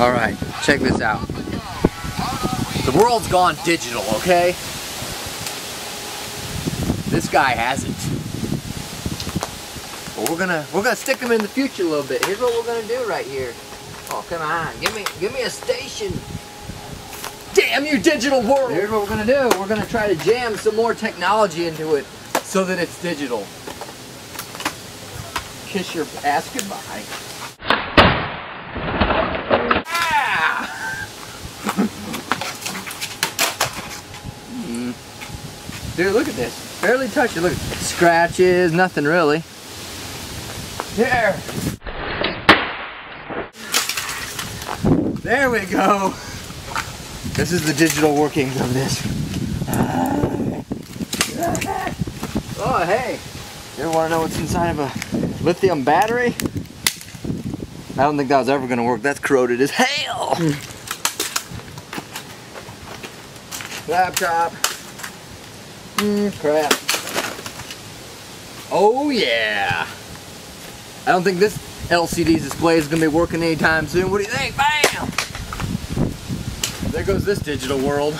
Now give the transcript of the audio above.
All right, check this out. The world's gone digital, okay? This guy hasn't. But we're gonna we're gonna stick him in the future a little bit. Here's what we're gonna do right here. Oh come on, give me give me a station. Damn you digital world! Here's what we're gonna do. We're gonna try to jam some more technology into it so that it's digital. Kiss your ass goodbye. Dude, look at this. Barely touched it. Look, scratches, nothing really. There. There we go. This is the digital workings of this. Oh, hey. You ever want to know what's inside of a lithium battery? I don't think that was ever going to work. That's corroded as hell. Mm. Laptop. Mm, crap. Oh yeah. I don't think this LCD display is going to be working anytime soon. What do you think? Bam! There goes this digital world.